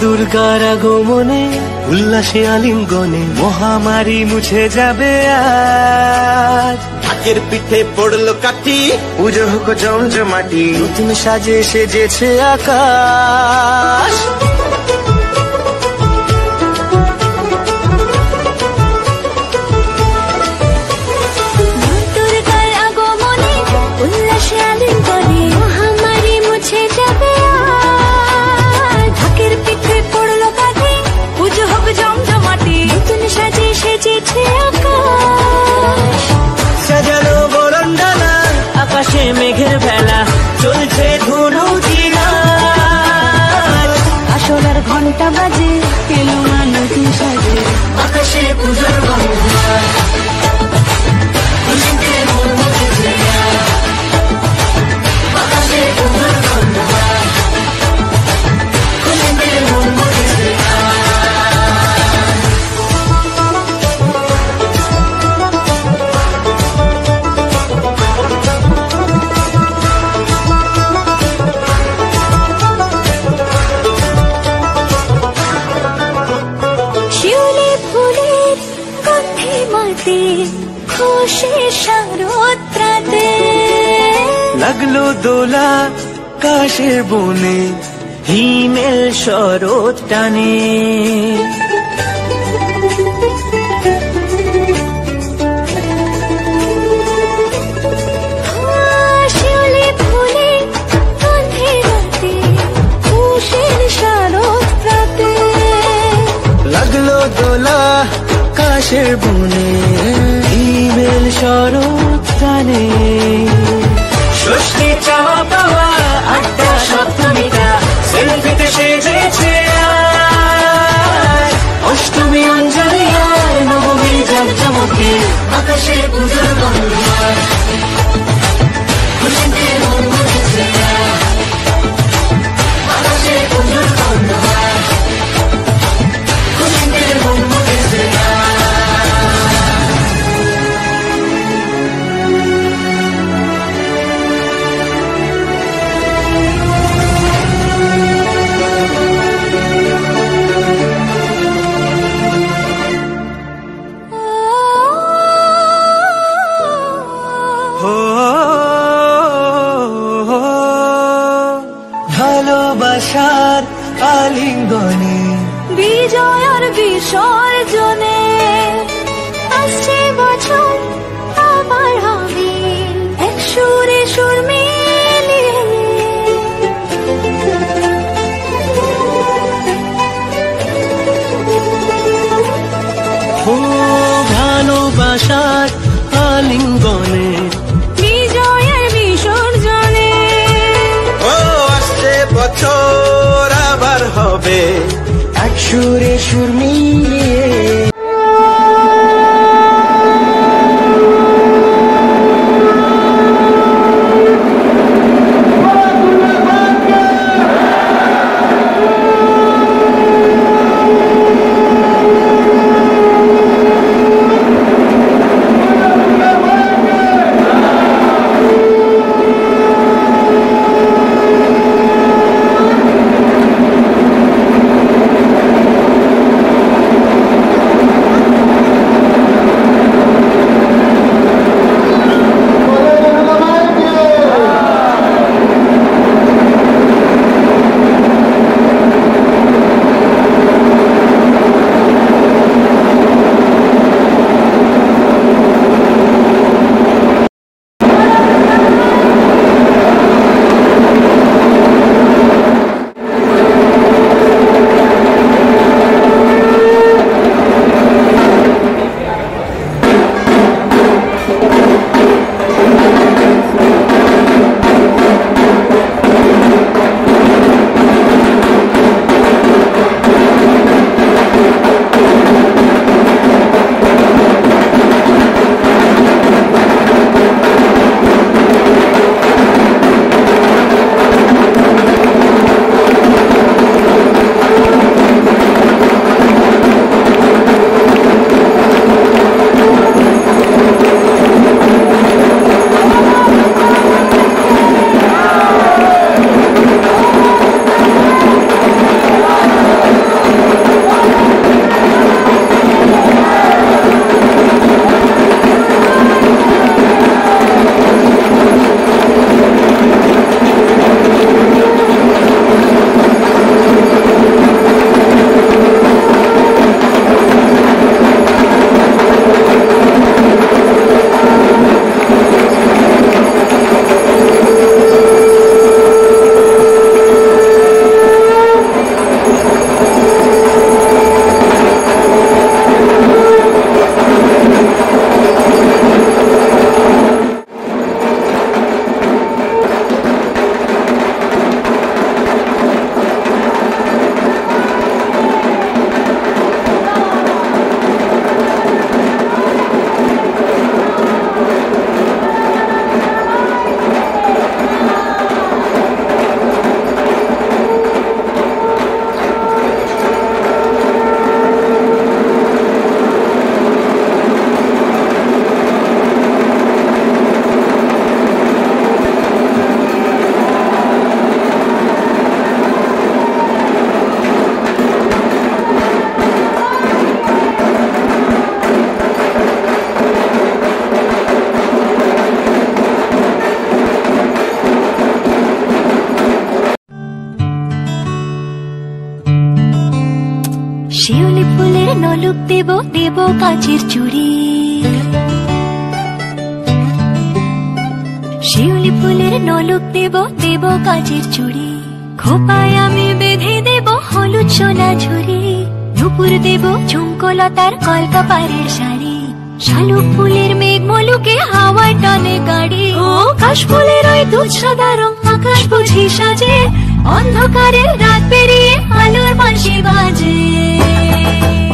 দুর্গার আগমনে উল্লাসে আলিঙ্গনে মহামারী মুছে যাবে আজ। ঢাকের পিঠে পড়ল কাটি পুজো হোক জমজমাটি নতুন সাজে সেজেছে আকাশ। লাগল দোলা কাশের বনে হিমেল শরৎ টানে। লাগল দোলা কাশের বনে ইমেল শরৎ টানে। 谁不争？সুরে সুর মিল নলুক দেব দেব কাচের চুড়ি। শিউলি ফুলের নলুক দেব দেব কাচের চুড়ি। খোপায় আমি বেঁধে দেব হলুদ সোনা ঝুড়ি নুপুর দেব ঝুমকলতার কলকা পাড়ের শাড়ি। শালুক ফুলের মেঘ মলুকে হাওয়ায় টানে গাড়ি। ও কাশ ফুলের ওই দুধ সাদা রং, আকাশ বুঝি সাজে। অন্ধকারের রাত পেরিয়ে আলোর বাঁশি বাজে। Thank you.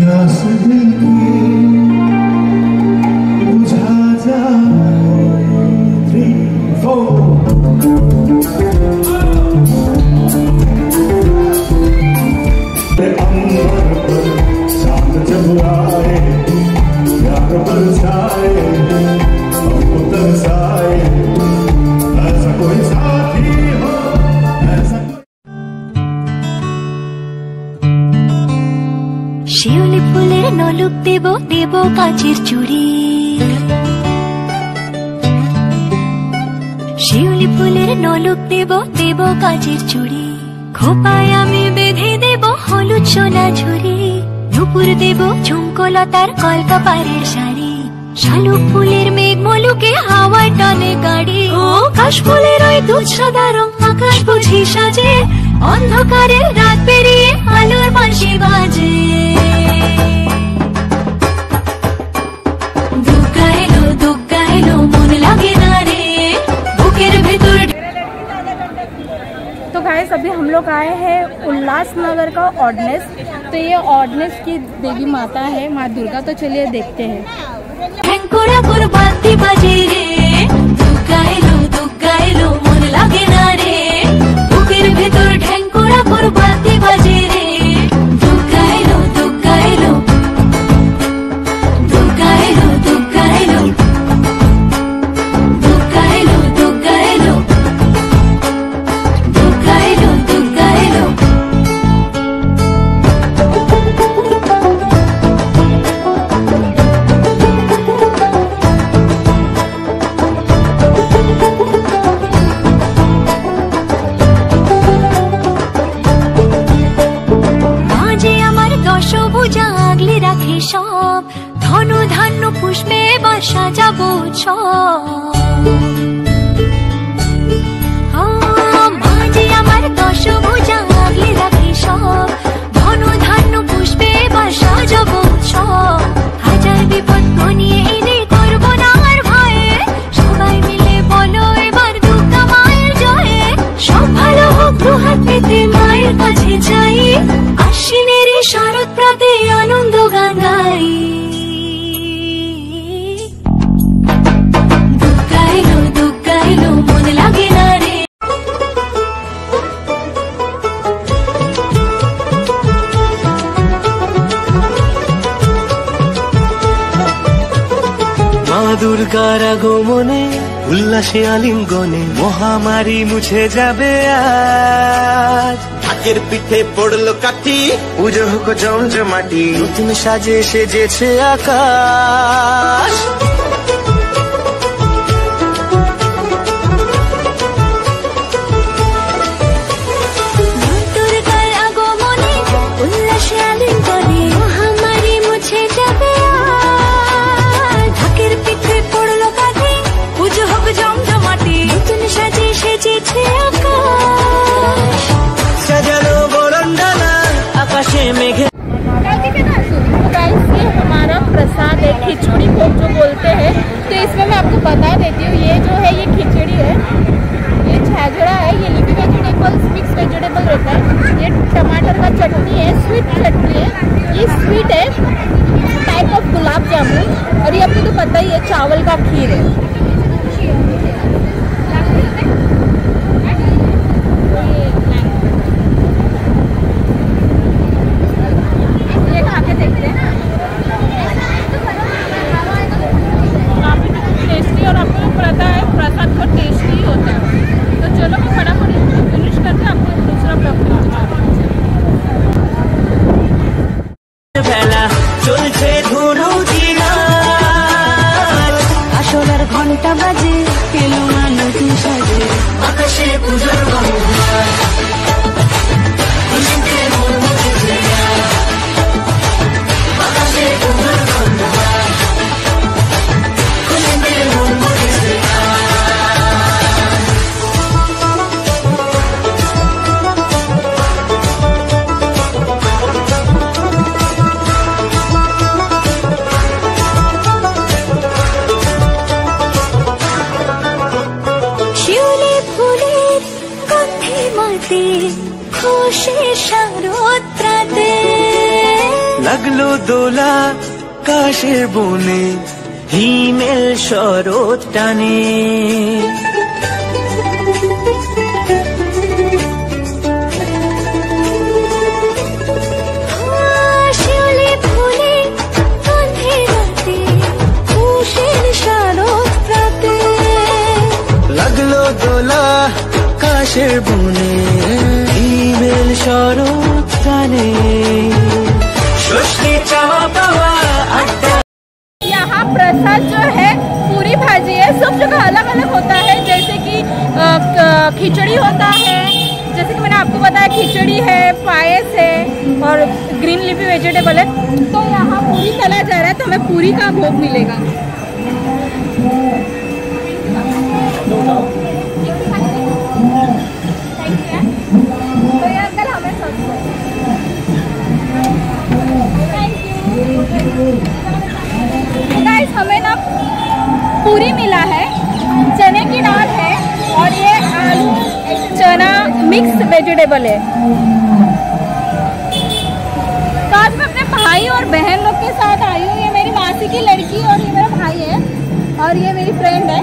Прекрасный ты. দেব কাচের চুড়ি। শিউলি ফুলের নলুক দেব দেব কাচের চুড়ি। খোপায় আমি বেঁধে দেব হলুদ সোনা ঝুড়ি নুপুর দেব ঝুমকলতার কলকা পাড়ের শাড়ি। শালুক ফুলের মেঘ মলুকে হাওয়ায় টানে গাড়ি। ও কাশ ফুলের ওই দুধ সাদা রং, আকাশ বুঝি সাজে। অন্ধকারের রাত পেরিয়ে আলোর বাঁশি বাজে। तो गाइस अभी हम लोग आए हैं उल्लासनगर का ऑर्डनेस तो ये ऑर्डनेस की देवी माता है माँ दुर्गा तो चलिए देखते हैं। ভুজা আগলে রাখে সব। ধনু ধান্য পুষ্পে বা সাজাবো সব ও, মাঝে আমার দশ ভুজা আগলে রাখে সব। ধনু ধান্য পুষ্পে বা সাজাবো হাজার বিপদ ঘনিয়ে এনে করব না আর ভয়ে। সবাই মিলে বলো এবার দুর্গা মায়ের জয়ে। সব ভালো হোক দুহাত পেতে মায়ের কাছে যাই আশ্বিনের এই শরৎ প্রাতে আনন্দ গান গাই দুর্গা এলো মন লাগে না রে। মা দুর্গার আগমনে উল্লাসে আলিঙ্গনে মহামারি মুছে যাবে আজ। ঢাকের পিঠে পড়ল কাঠি। পুজো হোক জমজমাটি নতুন সাজে সেজেছে আকাশ। चावल का खीर है। কাশের বনে হিমেল শরৎ টানে। লাগল দোলা কাশের বনে होता है। जैसे कि मैंने आपको बताया, खिचड़ी है, पायस है और ग्रीन लिपी वेजिटेबल है। तो यहाँ पूरी तला जा रहा है तो हमें पूरी का भोग मिलेगा। वेजिटेबल है। तो आज मैं अपने भाई और बहन लोग के साथ आई हूँ। ये मेरी मासी की लड़की और ये मेरा भाई है और ये मेरी फ्रेंड है।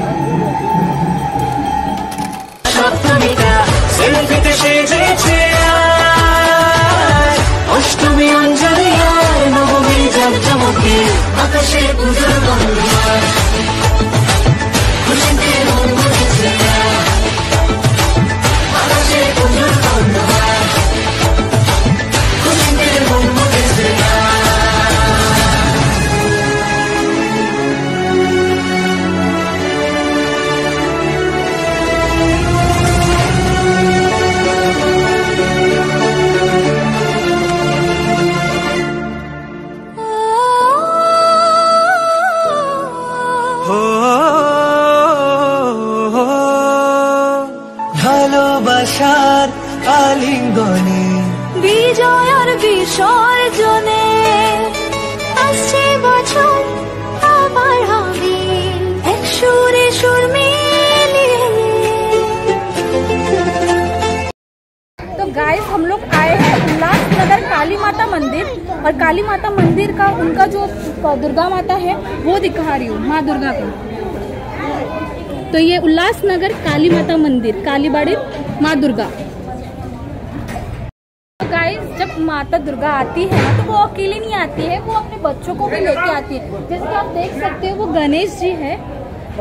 गाइस हम लोग आए हैं उल्लासनगर काली माता मंदिर और काली माता मंदिर का उनका जो दुर्गा माता है, वो दिखा रही हूँ, माँ दुर्गा का। तो ये उल्लासनगर काली माता मंदिर, कालीबाड़ी, माँ दुर्गा। गाइस जब माता दुर्गा आती है तो वो अकेली नहीं आती है, वो अपने बच्चों को भी लेके आती है। जैसे आप देख सकते हो, वो गणेश जी है,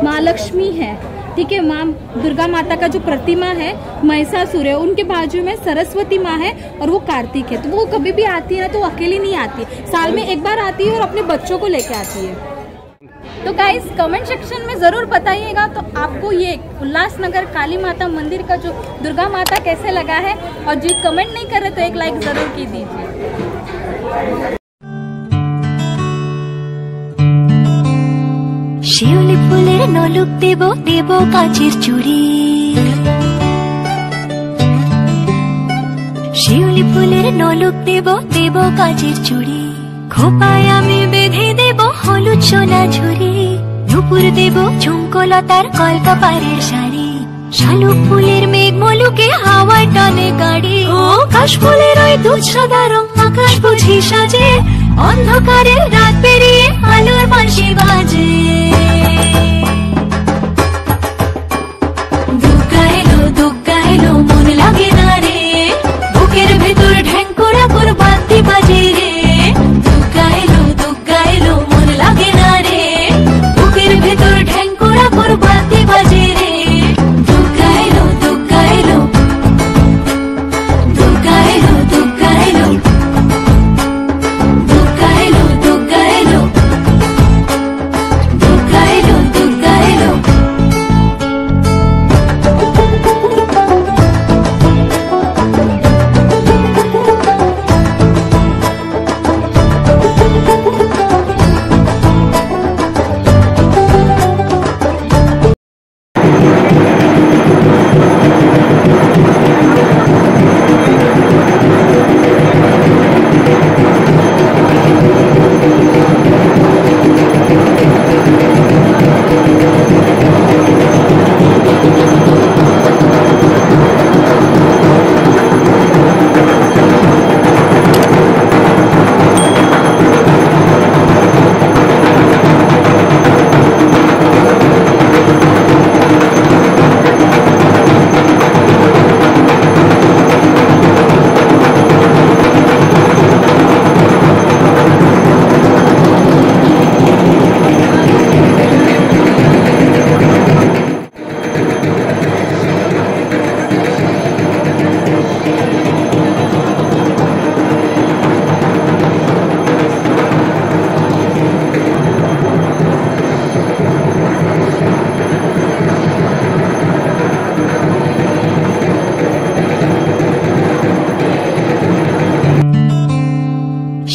माँ लक्ष्मी है। ठीक है माँ, दुर्गा माता का जो प्रतिमा है महिषासुर है उनके बाजू में सरस्वती माँ है और वो कार्तिक है। तो वो कभी भी आती है ना तो अकेली नहीं आती। साल में एक बार आती है और अपने बच्चों को लेके आती है। तो गाइस कमेंट सेक्शन में ज़रूर बताइएगा। तो आपको ये उल्लासनगर काली माता मंदिर का जो दुर्गा माता कैसे लगा है? और जो कमेंट नहीं कर रहे तो एक लाइक ज़रूर की दीजिए শিউলি ফুলের নলুক দেব দেব কাচের চুড়ি। শিউলি ফুলের নলুক দেব দেব কাচের চুড়ি। খোপায় আমি বেঁধে দেব হলুদ সোনা ঝুড়ি। নুপুর দেব ঝুমকলতার কলকাপারের শাড়ি। শালুক ফুলের মেঘ মলুকে হাওয়ার টনে গাড়ি। ও কাশ ফুলের ওই দুধ সাদা রং আকাশ বুঝি সাজে। অন্ধকারের রাত পেরিয়ে আলোর বাঁশি বাজে।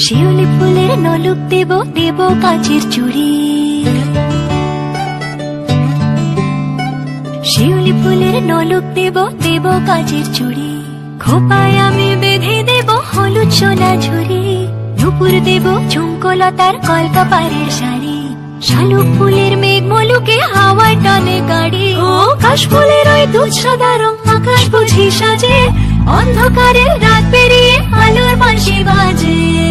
শিউলি ফুলের নলুক দেব দেব কাচের চুড়ি। শিউলি ফুলের নলুক দেব দেব কাচের চুড়ি। খোপায় আমি বেঁধে দেব হলুদ সোনা ঝুড়ি দুপুর দেব ঝুমকলতার কলকা পাড়ের শাড়ি। শালুক ফুলের মেঘ মলুকে হাওয়ায় টানে গাড়ি। ও কাশ ফুলের ওই দুধ সাদা রং আকাশ বুঝি সাজে। অন্ধকারের রাত পেরিয়ে আলোর মাসি বাজে।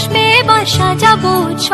পুষ্পে বাসা যাব ছ